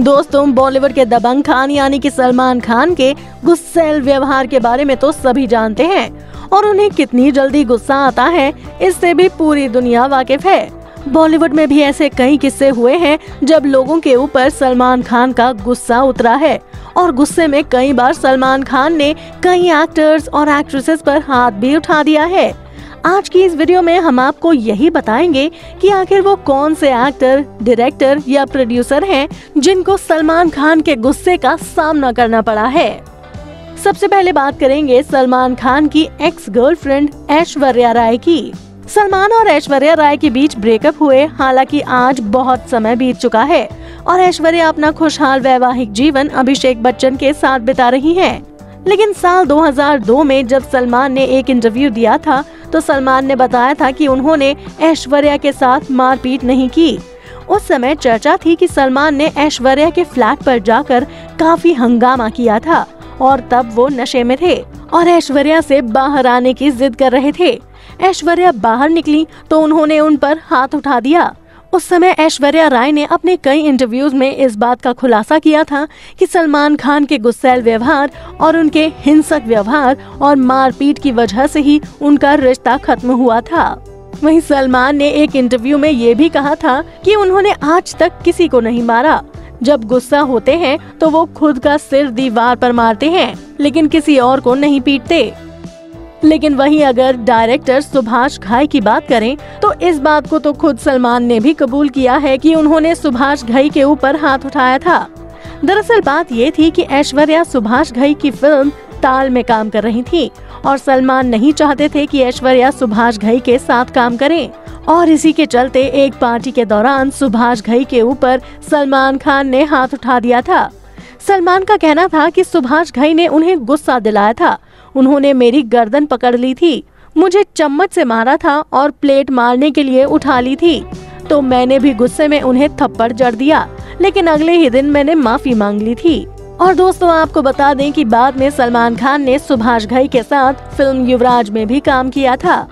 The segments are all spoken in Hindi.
दोस्तों, बॉलीवुड के दबंग खान यानी कि सलमान खान के गुस्सेल व्यवहार के बारे में तो सभी जानते हैं। और उन्हें कितनी जल्दी गुस्सा आता है, इससे भी पूरी दुनिया वाकिफ है। बॉलीवुड में भी ऐसे कई किस्से हुए हैं, जब लोगों के ऊपर सलमान खान का गुस्सा उतरा है। और गुस्से में कई बार सलमान खान ने कई एक्टर्स और एक्ट्रेसेस पर हाथ भी उठा दिया है। आज की इस वीडियो में हम आपको यही बताएँगे कि आखिर वो कौन से एक्टर डायरेक्टर या प्रोड्यूसर हैं जिनको सलमान खान के गुस्से का सामना करना पड़ा है सबसे पहले बात करेंगे सलमान खान की एक्स गर्लफ्रेंड ऐश्वर्या राय की सलमान और ऐश्वर्या राय के बीच ब्रेकअप हुए, हालाँकि आज बहुत समय बीत चुका है और ऐश्वर्या अपना खुशहाल वैवाहिक जीवन अभिषेक बच्चन के साथ बिता रही हैं। लेकिन साल 2002 में जब सलमान ने एक इंटरव्यू दिया था तो सलमान ने बताया था कि उन्होंने ऐश्वर्या के साथ मारपीट नहीं की। उस समय चर्चा थी कि सलमान ने ऐश्वर्या के फ्लैट पर जाकर काफ़ी हंगामा किया था, और तब वो नशे में थे, और ऐश्वर्या से बाहर आने की जिद कर रहे थे। ऐश्वर्या बाहर निकली तो उन्होंने उन पर हाथ उठा दिया। उस समय ऐश्वर्या राय ने अपने कई इंटरव्यूज़ में इस बात का खुलासा किया था कि सलमान खान के गुस्सैल व्यवहार और उनके हिंसक व्यवहार और मारपीट की वजह से ही उनका रिश्ता खत्म हुआ था। वहीं सलमान ने एक इंटरव्यू में ये भी कहा था कि उन्होंने आज तक किसी को नहीं मारा। जब गुस्सा होते हैं तो वो खुद का सिर दीवार पर मारते हैं, लेकिन किसी और को नहीं पीटते। लेकिन वहीं अगर डायरेक्टर सुभाष घाई की बात करें तो इस बात को तो खुद सलमान ने भी कबूल किया है कि उन्होंने सुभाष घई के ऊपर हाथ उठाया था। दरअसल बात ये थी कि ऐश्वर्या सुभाष घई की फ़िल्म ताल में काम कर रही थी और सलमान नहीं चाहते थे कि ऐश्वर्या सुभाष घई के साथ काम करें। और इसी के चलते एक पार्टी के दौरान सुभाष घई के ऊपर सलमान खान ने हाथ उठा दिया था। सलमान का कहना था कि सुभाष घई ने उन्हें गुस्सा दिलाया था उन्होंने मेरी गर्दन पकड़ ली थी। मुझे चम्मच से मारा था और प्लेट मारने के लिए उठा ली थी। तो मैंने भी गुस्से में उन्हें थप्पड़ जड़ दिया, लेकिन अगले ही दिन मैंने माफ़ी मांग ली थी। और दोस्तों, आपको बता दें कि बाद में सलमान खान ने सुभाष घई के साथ फ़िल्म युवराज में भी काम किया था।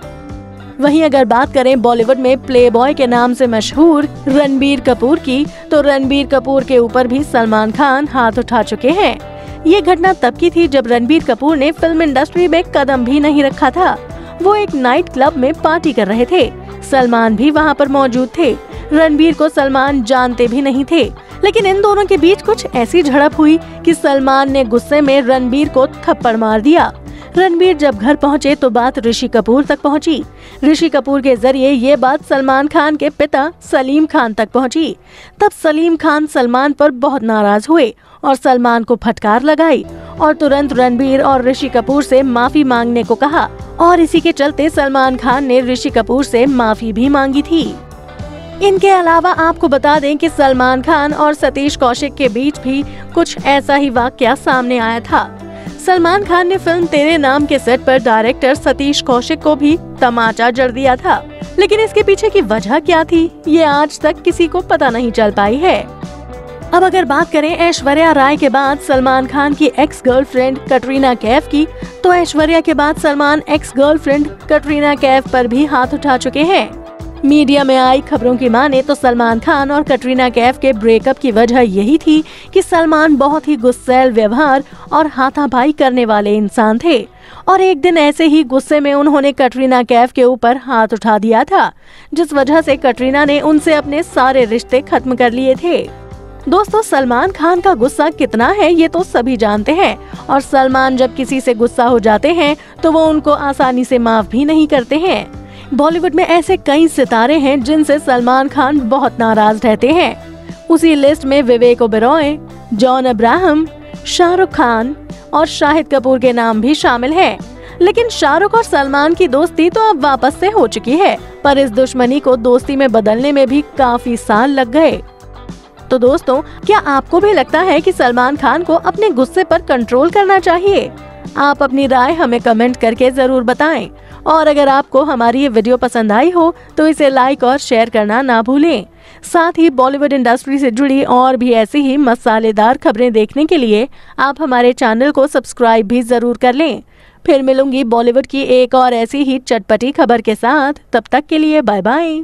वहीं अगर बात करें बॉलीवुड में प्लेबॉय के नाम से मशहूर रणबीर कपूर की तो रणबीर कपूर के ऊपर भी सलमान खान हाथ उठा चुके हैं। ये घटना तब की थी जब रणबीर कपूर ने फ़िल्म इंडस्ट्री में कदम भी नहीं रखा था। वो एक नाइट क्लब में पार्टी कर रहे थे। सलमान भी वहाँ पर मौजूद थे। रणबीर को सलमान जानते भी नहीं थे। लेकिन इन दोनों के बीच कुछ ऐसी झड़प हुई कि सलमान ने गुस्से में रणबीर को थप्पड़ मार दिया। रणबीर जब घर पहुँचे तो बात ऋषि कपूर तक पहुँची। ऋषि कपूर के ज़रिए ये बात सलमान खान के पिता सलीम खान तक पहुँची। तब सलीम खान सलमान पर बहुत नाराज़ हुए और सलमान को फटकार लगाई और तुरंत रणबीर और ऋषि कपूर से माफ़ी मांगने को कहा और इसी के चलते सलमान खान ने ऋषि कपूर से माफ़ी भी मांगी थी। इनके अलावा आपको बता दें कि सलमान खान और सतीश कौशिक के बीच भी कुछ ऐसा ही वाक्य सामने आया था। सलमान खान ने फ़िल्म तेरे नाम के सेट पर डायरेक्टर सतीश कौशिक को भी तमाचा जड़ दिया था। लेकिन इसके पीछे की वजह क्या थी, ये आज तक किसी को पता नहीं चल पाई है। अब अगर बात करें ऐश्वर्या राय के बाद सलमान खान की एक्स गर्लफ्रेंड कटरीना कैफ की तो ऐश्वर्या के बाद सलमान एक्स गर्लफ्रेंड कटरीना कैफ पर भी हाथ उठा चुके हैं। मीडिया में आई खबरों की माने तो सलमान खान और कटरीना कैफ के ब्रेकअप की वजह यही थी कि सलमान बहुत ही गुस्सेल व्यवहार और हाथापाई करने वाले इंसान थे। और एक दिन ऐसे ही गुस्से में उन्होंने कटरीना कैफ के ऊपर हाथ उठा दिया था, जिस वजह से कटरीना ने उनसे अपने सारे रिश्ते खत्म कर लिए थे। दोस्तों, सलमान खान का गुस्सा कितना है, ये तो सभी जानते हैं। और सलमान जब किसी से गुस्सा हो जाते हैं तो वो उनको आसानी से माफ़ भी नहीं करते हैं। बॉलीवुड में ऐसे कई सितारे हैं जिनसे सलमान खान बहुत नाराज़ रहते हैं। उसी लिस्ट में विवेक ओबेरॉय, जॉन अब्राहम, शाहरुख खान और शाहिद कपूर के नाम भी शामिल हैं। लेकिन शाहरुख और सलमान की दोस्ती तो अब वापस से हो चुकी है, पर इस दुश्मनी को दोस्ती में बदलने में भी काफ़ी साल लग गए। तो दोस्तों, क्या आपको भी लगता है कि सलमान खान को अपने गुस्से पर कंट्रोल करना चाहिए? आप अपनी राय हमें कमेंट करके ज़रूर बताएँ। और अगर आपको हमारी ये वीडियो पसंद आई हो तो इसे लाइक और शेयर करना ना भूलें। साथ ही बॉलीवुड इंडस्ट्री से जुड़ी और भी ऐसी ही मसालेदार खबरें देखने के लिए आप हमारे चैनल को सब्सक्राइब भी ज़रूर कर लें। फिर मिलूँगी बॉलीवुड की एक और ऐसी ही चटपटी खबर के साथ। तब तक के लिए बाय बाय